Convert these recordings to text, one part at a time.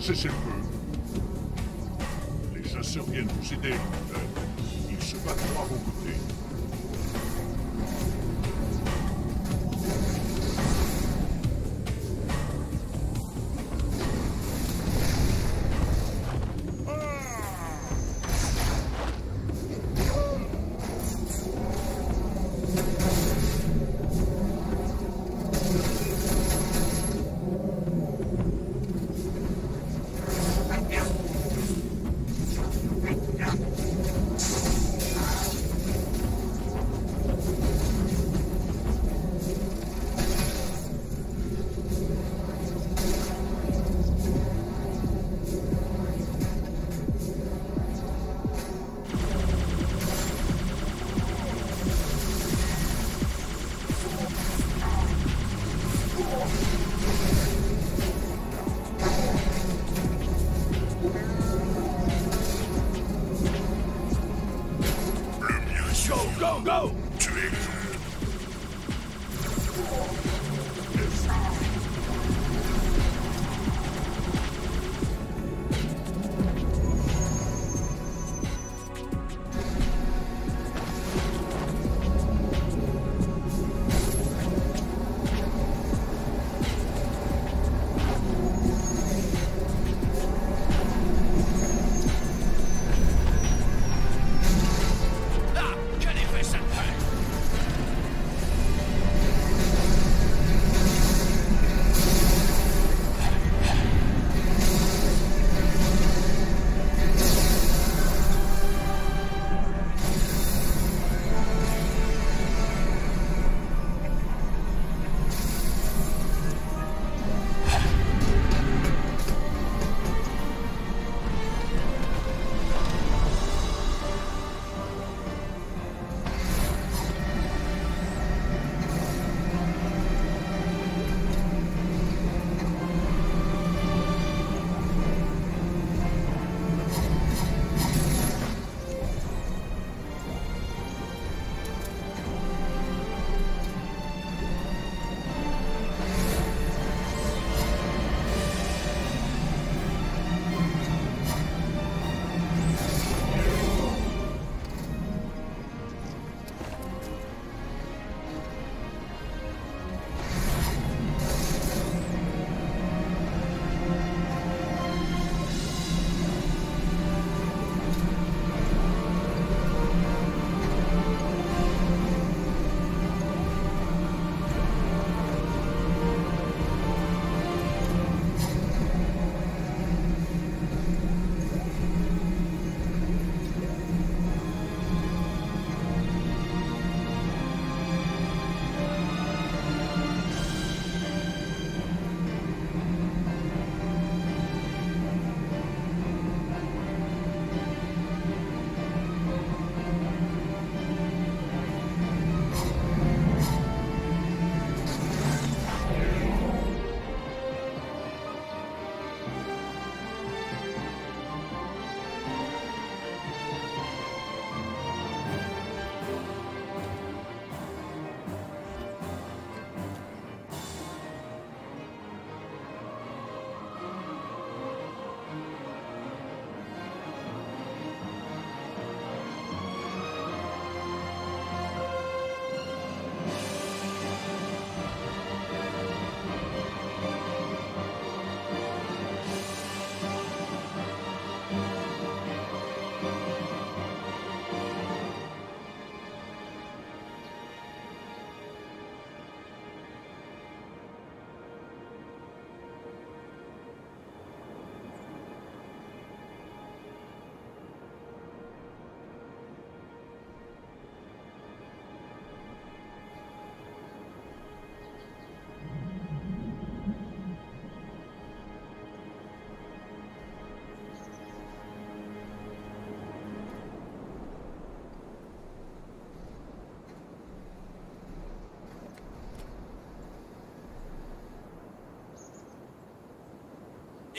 Cessez le feu. Les chasseurs viennent vous aider, lieutenant. Ils se battront à vos côtés.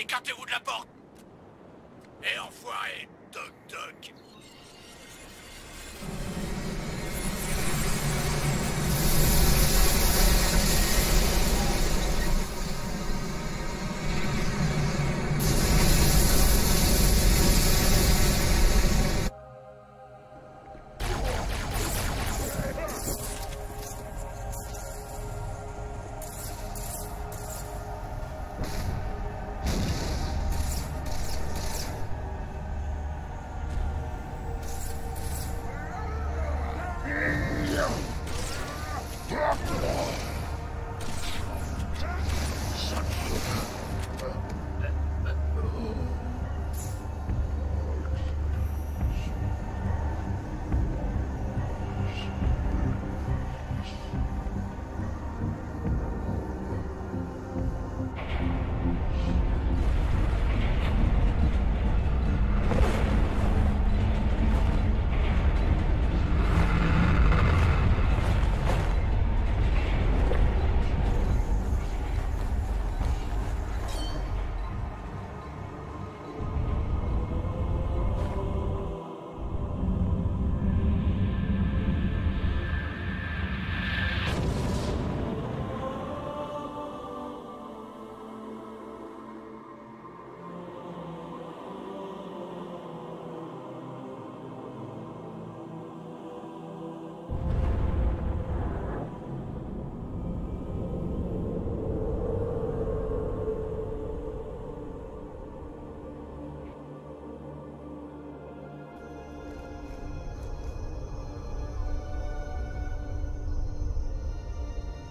Écartez-vous de la porte. Et enfoiré, Doc Doc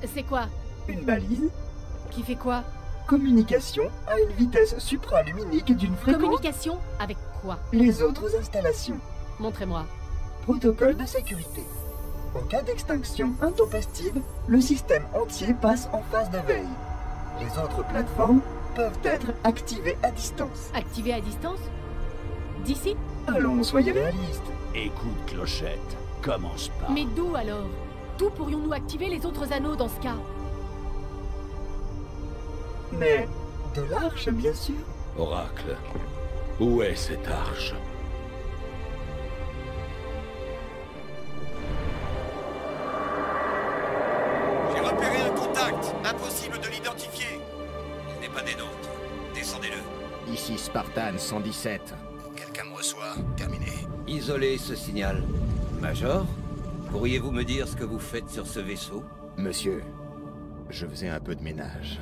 C'est quoi Une balise Qui fait quoi Communication à une vitesse supraluminique d'une fréquence... Communication avec quoi Les autres installations. Montrez-moi. Protocole de sécurité. En cas d'extinction intempestive, le système entier passe en phase de veille. Les autres plateformes peuvent être activées à distance. Activé à distance D'ici Allons, soyez réalistes. Écoute, Clochette, commence pas. Mais d'où alors D'où pourrions-nous activer les autres anneaux dans ce cas Mais de l'arche, bien sûr. Oracle, où est cette arche J'ai repéré un contact. Impossible de l'identifier. Il n'est pas des nôtres. Descendez-le. Ici Spartan 117. Quelqu'un me reçoit. Terminé. Isolez ce signal. Major, pourriez-vous me dire ce que vous faites sur ce vaisseau? Monsieur, je faisais un peu de ménage.